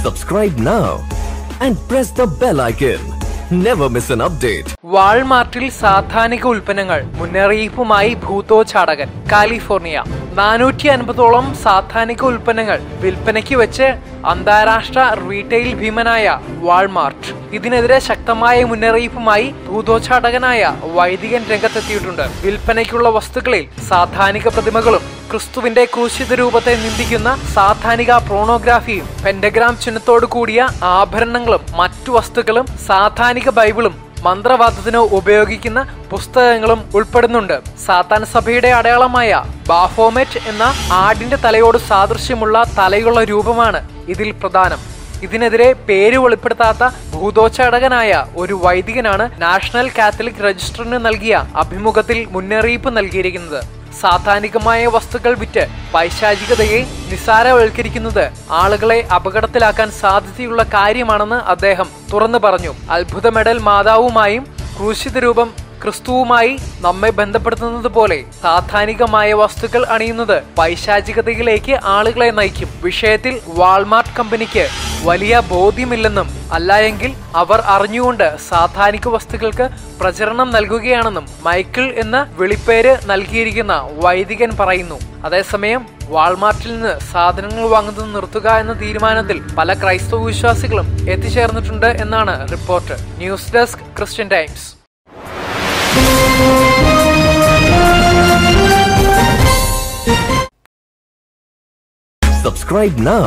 Subscribe now and press the bell icon. Never miss an update. വാൾമാർട്ടിൽ സാധാനിക ഉൽപ്പന്നങ്ങൾ മുന്നറിയിപ്പുമായി ഭൂതോച്ചാടകൻ California നാനൂറ്റി അൻപതോളം സാധാനിക ഉൽപ്പന്നങ്ങൾ വിൽപ്പനയ്ക്ക് വെച്ച് അന്താരാഷ്ട്ര റീറ്റെയിൽ ഭീമനായ വാൾമാർട്ട് ഇതിനെതിരെ ശക്തമായ മുന്നറിയിപ്പുമായി ഭൂതോച്ചാടകനായ വൈദികൻ രംഗത്തെത്തിയിട്ടുണ്ട് വിൽപ്പനയ്ക്കുള്ള വസ്തുക്കളിൽ സാധാനിക പ്രതിമകളും ക്രിസ്തുവിന്റെ ക്രൂശിത രൂപത്തെ നിന്ദിക്കുന്ന സാധാനിക പ്രോണോഗ്രാഫിയും പെന്റഗ്രാം ചിഹ്നത്തോടു കൂടിയ ആഭരണങ്ങളും മറ്റു വസ്തുക്കളും സാധാനിക ബൈബിളും മന്ത്രവാദത്തിന് ഉപയോഗിക്കുന്ന പുസ്തകങ്ങളും ഉൾപ്പെടുന്നുണ്ട്. സാത്താൻ സഭയുടെ അടയാളമായ ബാഫോമെറ്റ് എന്ന ആടിന്റെ തലയോട് സാദൃശ്യമുള്ള തലയുള്ള രൂപമാണ് ഇതിൽ പ്രധാനം. ഇതിനെതിരെ പേര് വെളിപ്പെടുത്താത്ത ഭൂതോച്ചാടകനായ ഒരു വൈദികനാണ് നാഷണൽ കാത്തലിക് രജിസ്റ്ററിന് നൽകിയ അഭിമുഖത്തിൽ മുന്നറിയിപ്പ് നൽകിയിരിക്കുന്നത്. സാധാനികമായ വസ്തുക്കൾ വിറ്റ് പൈശാചികതയെ നിസാരവൽക്കരിക്കുന്നത് ആളുകളെ അപകടത്തിലാക്കാൻ സാധ്യതയുള്ള കാര്യമാണെന്ന് അദ്ദേഹം തുറന്നു പറഞ്ഞു. അത്ഭുത മെഡൽ മാതാവുമായും ക്രൂശിത രൂപം ക്രിസ്തുവുമായി നമ്മെ ബന്ധപ്പെടുത്തുന്നത് പോലെ സാധാനികമായ വസ്തുക്കൾ അണിയുന്നത് പൈശാചികതയിലേക്ക് ആളുകളെ നയിക്കും. വിഷയത്തിൽ വാൾമാർട്ട് കമ്പനിക്ക് വലിയ ബോധ്യമില്ലെന്നും അല്ലായെങ്കിൽ അവർ അറിഞ്ഞുകൊണ്ട് സാധാനിക വസ്തുക്കൾക്ക് പ്രചരണം നൽകുകയാണെന്നും മൈക്കിൾ എന്ന വിളിപ്പേര് നൽകിയിരിക്കുന്ന വൈദികൻ പറയുന്നു. അതേസമയം വാൾമാർട്ടിൽ നിന്ന് സാധനങ്ങൾ വാങ്ങുന്നത് നിർത്തുക എന്ന തീരുമാനത്തിൽ പല ക്രൈസ്തവ വിശ്വാസികളും എത്തിച്ചേർന്നിട്ടുണ്ട് എന്നാണ് report. News desk Christian Times. Subscribe now